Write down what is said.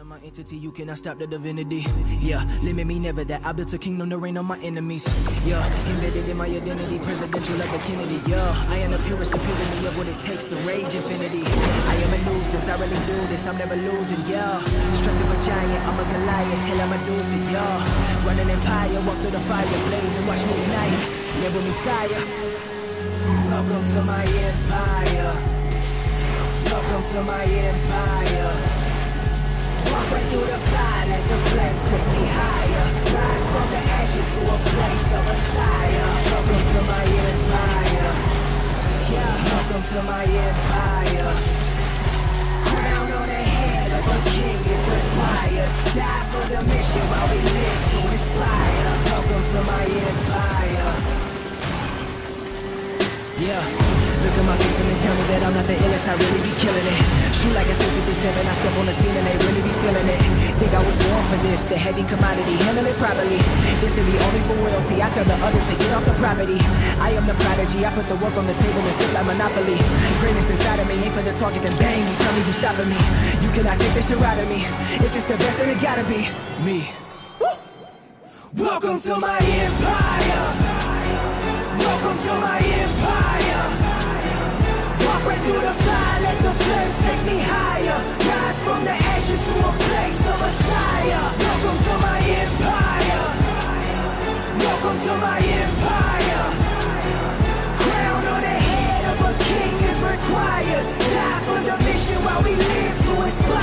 of my entity, you cannot stop the divinity. Yeah, limit me never that. I built a kingdom to reign on my enemies. Yeah, embedded in my identity, presidential like a Kennedy. Yeah, I am the purest epitome of what it takes to rage infinity. I am a nuisance, I really do this, I'm never losing. Yeah, strength of a giant, I'm a Goliath, hell I'm a deuce. Yeah, running empire, walk through the fire, blaze and watch me ignite. Never Messiah. Welcome to my empire. Welcome to my empire. Welcome to my empire. Crown on the head of a king is required. Die for the mission while we live to inspire. Welcome to my empire. Yeah. Look at my face and tell me that I'm not the illest, I really be killing it. Shoot like a 357, I step on the scene and they really be feeling it. Think I was born for this, the heavy commodity, handle it properly. This is the only for royalty, I tell the others to get off the property. I am the prodigy, I put the work on the table and feel like monopoly. Greatness inside of me, ain't for the target, then bang, you tell me you stopping me. You cannot take this shit out of me. If it's the best, then it gotta be me. Woo! Welcome to my empire. Welcome to my empire. To a place of Messiah. Welcome to my empire. Welcome to my empire. Crown on the head of a king is required. Die for the mission while we live to inspire.